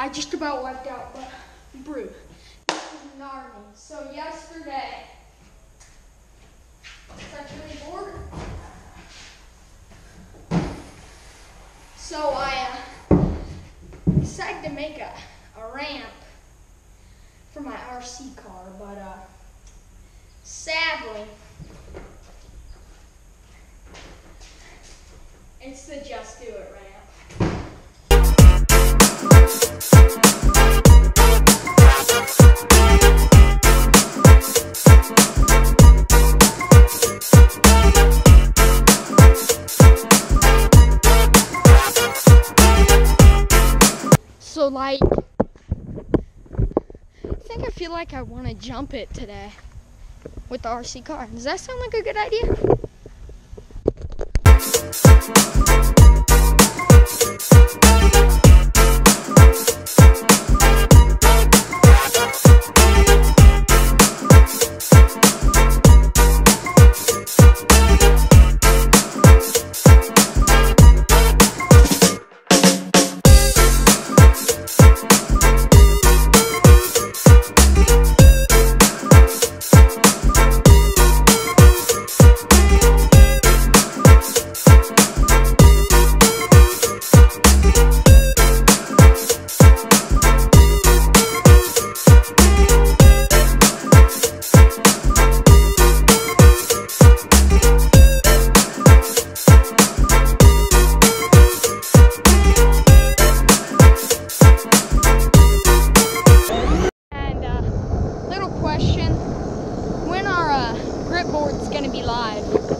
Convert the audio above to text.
I just about wiped out, but brew. This is gnarly. So yesterday, essentially bored. So I uh, decided to make a, a ramp for my RC car, but uh, sadly, it's the Just Do It ramp. Like, I think I feel like I want to jump it today with the RC car. Does that sound like a good idea? Be live?